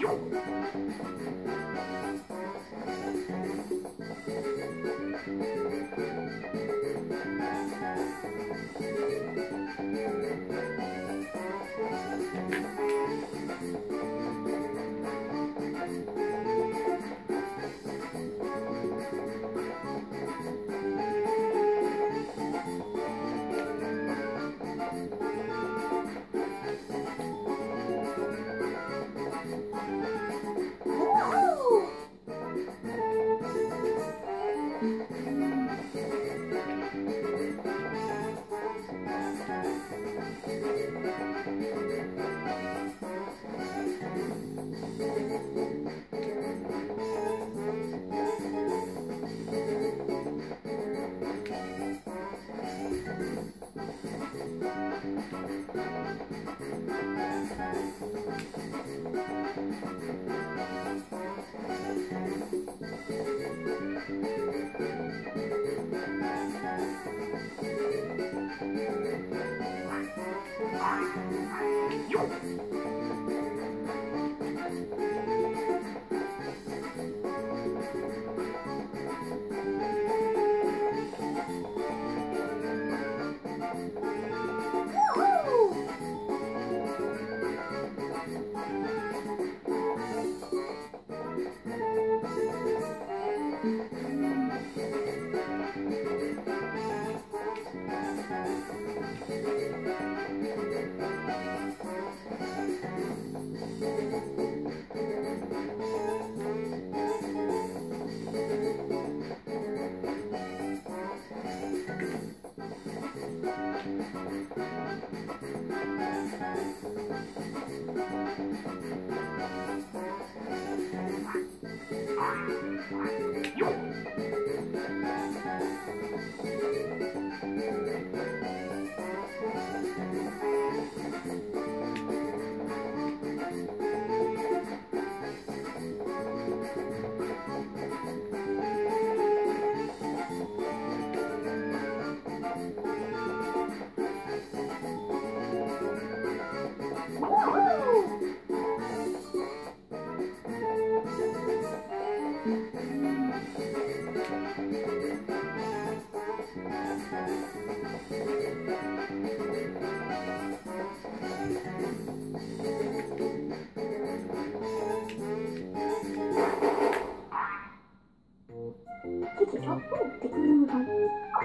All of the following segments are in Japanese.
よっ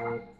Bye.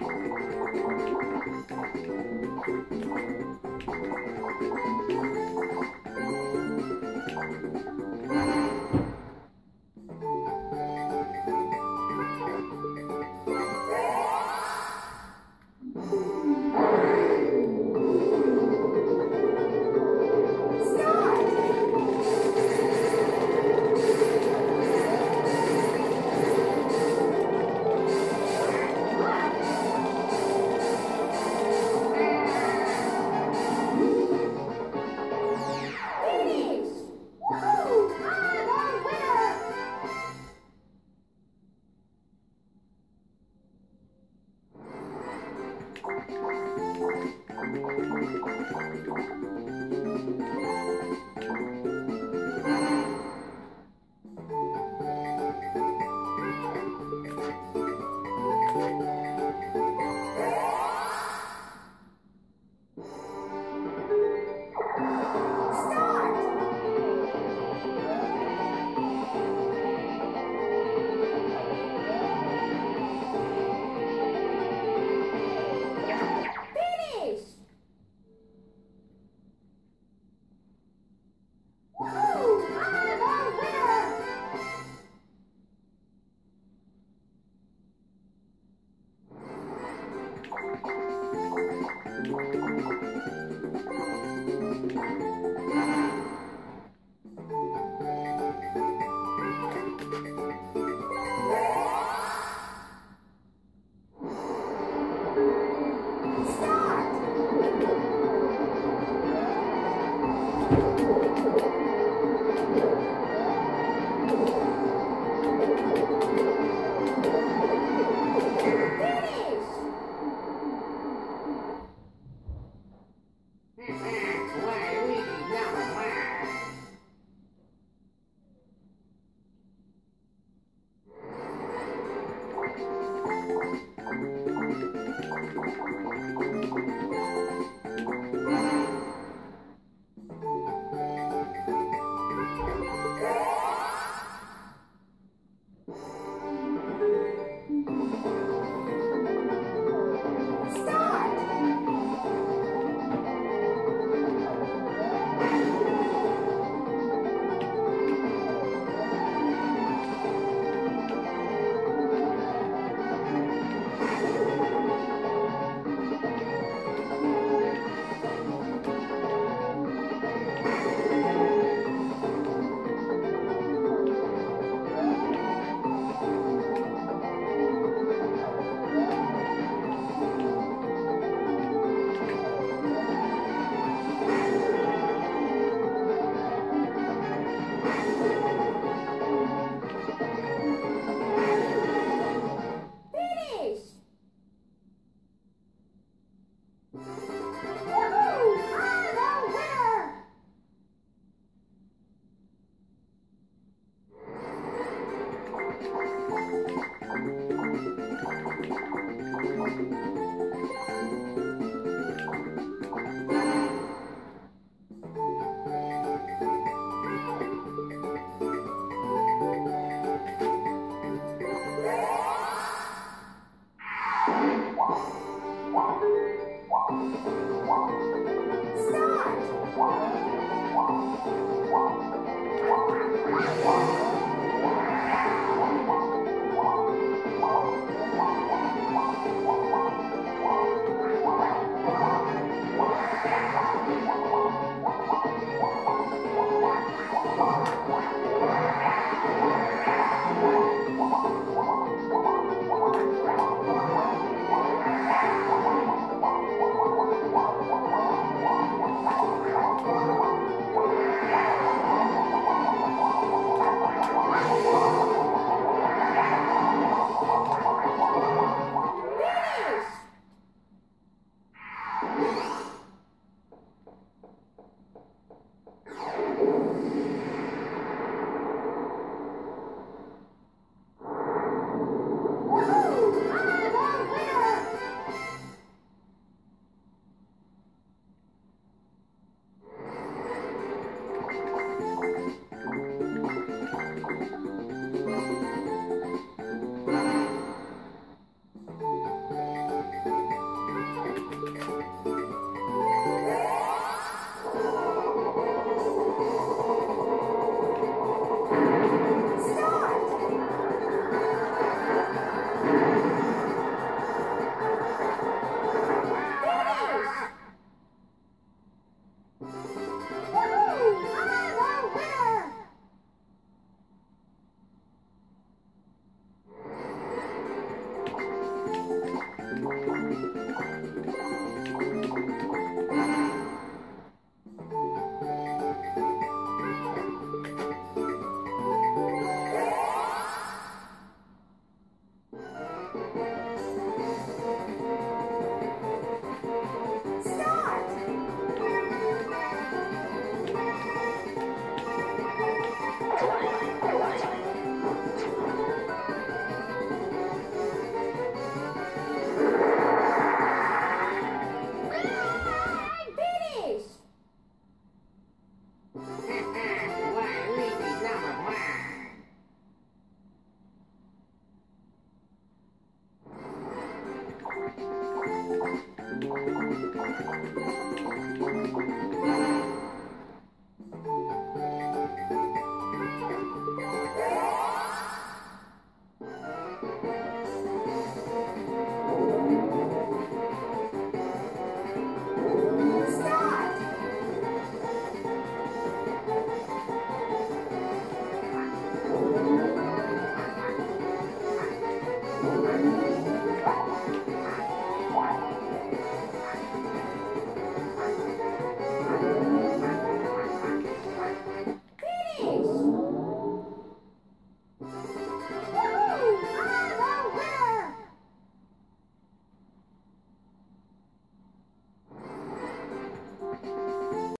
Thank you.